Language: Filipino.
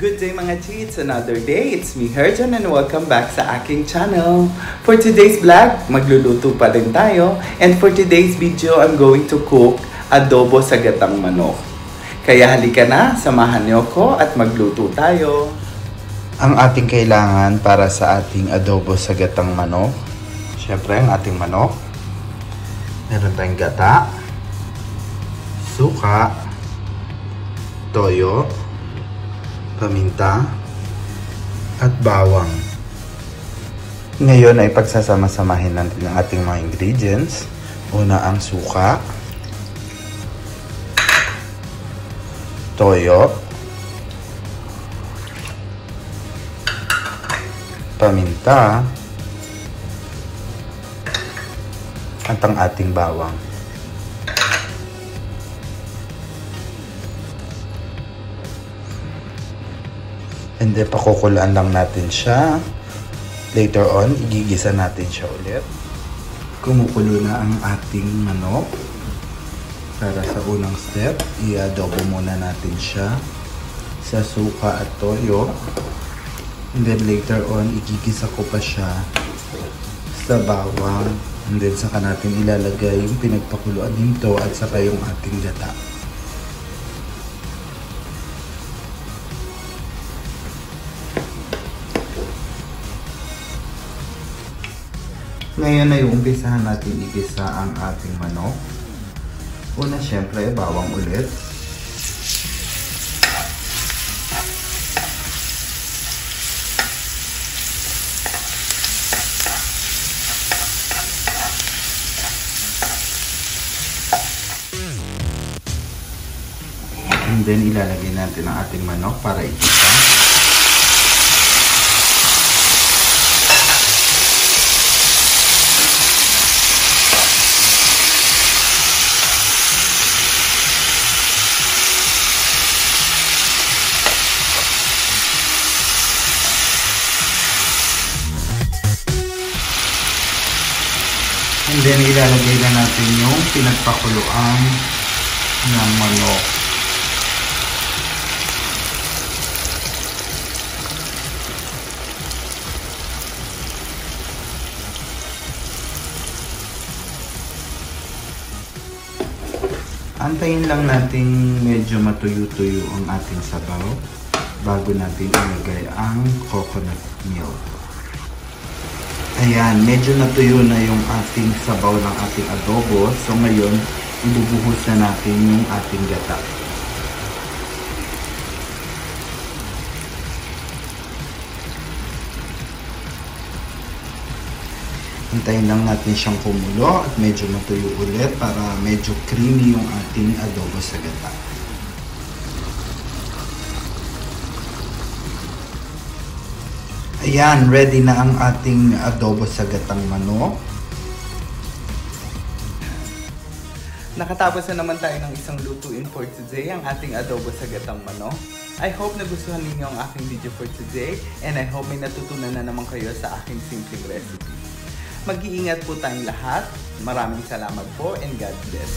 Energy. It's another day. It's me, Herjan, and welcome back sa aking channel. For today's vlog, magluluto pa rin tayo. And for today's video, I'm going to cook adobo sa gatang manok. Kaya halika na, samahan niyo ko at magluto tayo. Ang ating kailangan para sa ating adobo sa gatang manok, syempre ang ating manok. Meron tayong gata, suka, toyo, paminta, at bawang. Ngayon ay pagsasama-samahin natin ang ating mga ingredients. Una ang suka, toyo, paminta, at ang ating bawang. And then, pakukulaan lang natin siya. Later on, igigisa natin siya ulit. Kumukulo na ang ating manok. Para sa unang step, i-adobo muna natin siya sa suka at toyo. And then later on, igigisa ko pa siya sa bawang. And then saka natin ilalagay yung pinagpakuluan dito at saka yung ating gata. Ngayon ay umpisahan natin igisa ang ating manok. Una syempre, bawang ulit. And then ilalagay natin ang ating manok para igisa. Then ilalagay na natin yung pinagpakuluan ng manok. Antayin lang natin medyo matuyo-tuyo ang ating sabaw bago natin ilagay ang coconut milk. Ayan, medyo natuyo na yung ating sabaw ng ating adobo. So ngayon, ibubuhos na natin yung ating gata. Hintayin lang natin siyang kumulo at medyo matuyo ulit para medyo creamy yung ating adobo sa gata. Ayan, ready na ang ating adobo sa gatang manok. Nakatapos na naman tayo ng isang lutuin for today, ang ating adobo sa gatang manok. I hope nagustuhan ninyo ang aking video for today and I hope may natutunan na naman kayo sa aking simpleng recipe. Mag-iingat po tayong lahat. Maraming salamat po and God bless.